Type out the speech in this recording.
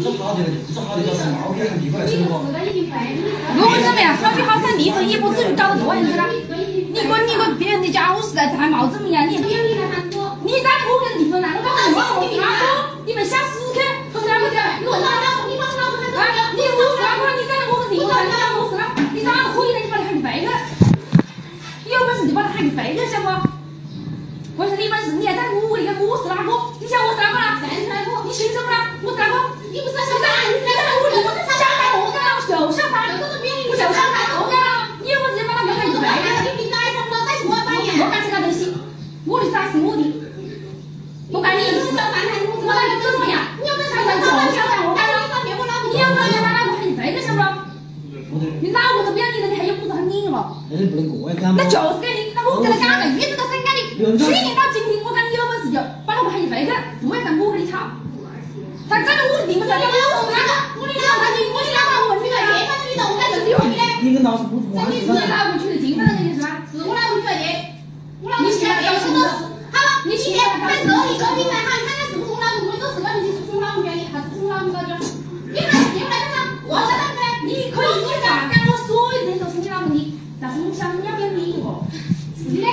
不是好的，不是好的，就是冒给离婚来生活。如果怎么样，好聚好散离婚也不至于搞得这样子啦。你管你个别人的？家务事在还冒怎么样？你你找我跟离婚啦？我搞我我是哪个？你们想死去？不是哪个？你问他老公，你把我老公他啊？你我是哪个？你找我跟离婚？你找我是哪？你找个可以的，你把他喊废了。你有本事就把他喊废了，晓得不？关键你本事，你还在努力的，我是哪个？你想我是哪个啦？你姓什么啦？我是哪个？你不是小三？你在努力，想干我干了，我就想干，我就想干，我干了。你有本事把他给喊废了。我干这个东西，是我的，不干你的事。我来怎么样？你有本事就想干我干了。你有本事把喊不？你哪个都不要你了，你还有本事喊你了？那你不能过来干嘛？那就是给你，那我给他干的，一直都是干的。去年到今天，我讲你有本事就把老婆喊回去，不要跟我跟你吵。他长得我定不上，我是哪个？我的老公，我的老公问你了，越发女的，我感觉你问的。你跟老师不是关系你是老公娶的金子人是吧？是我老公娶的，你别拍抖音抖音卖哈看看是不是我老公我都是老公捐的还是从老公那边你看你又来干我想啷个你可以给我讲我所有的东西你啷个的但是我不晓要不要理我是的